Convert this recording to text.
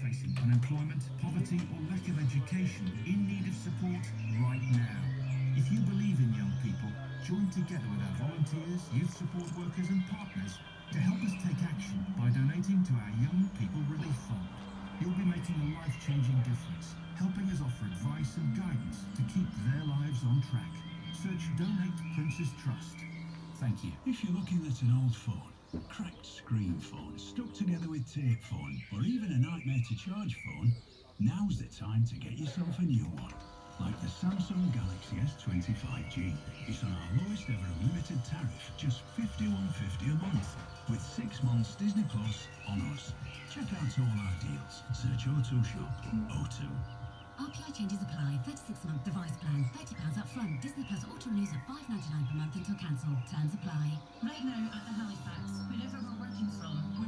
Facing unemployment, poverty or lack of education in join together with our volunteers, youth support workers, and partners to help us take action by donating to our Young People Relief Fund. You'll be making a life-changing difference, helping us offer advice and guidance to keep their lives on track. Search Donate Prince's Trust. Thank you. If you're looking at an old phone, cracked screen phone, stuck together with tape phone, or even a nightmare to charge phone, now's the time to get yourself a new one. Like Samsung Galaxy S20 5G. It's on our lowest ever unlimited tariff, just $51.50 a month, with six months Disney Plus on us. Check out all our deals. Search O2 Shop. O2. RPI changes apply. 36-month device plan. £30 up front. Disney Plus auto renews at $5.99 per month until cancelled. Terms apply. Right now at the Halifax, wherever we're working from, we're all working together